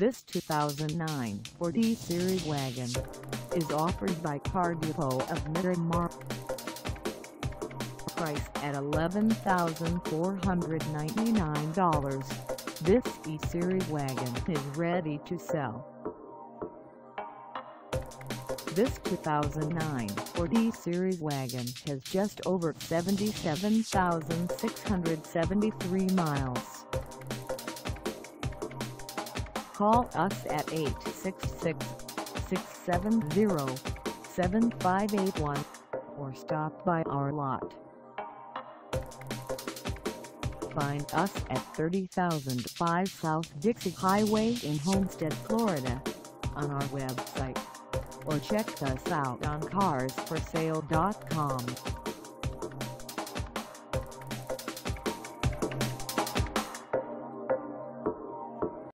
This 2009 Ford E-Series wagon is offered by Car Depot of Miramar. Price at $11,499. This E-Series wagon is ready to sell. This 2009 Ford E-Series wagon has just over 77,673 miles. Call us at 866-670-7581 or stop by our lot. Find us at 30005 South Dixie Highway in Homestead, Florida on our website or check us out on carsforsale.com.